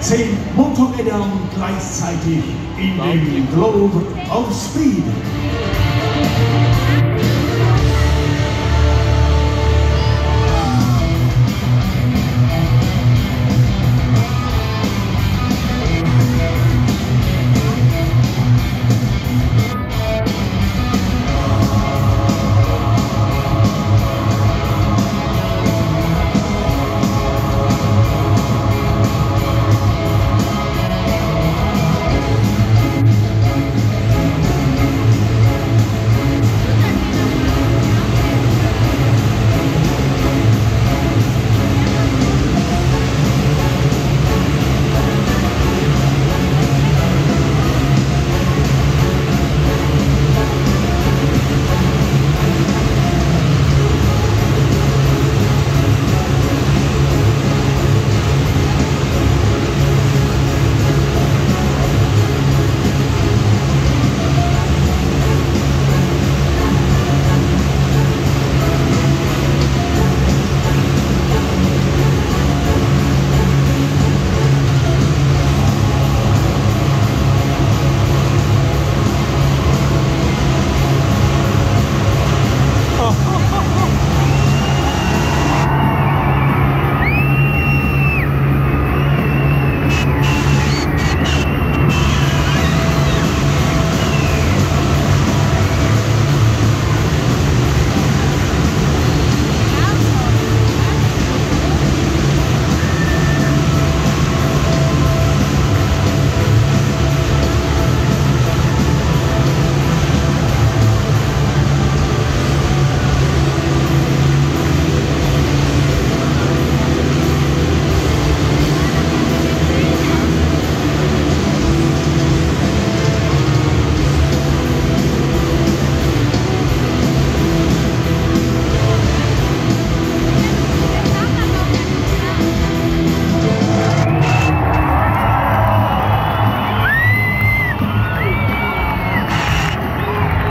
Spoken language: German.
zehn Motorrädern gleichzeitig in den Globe of Speed.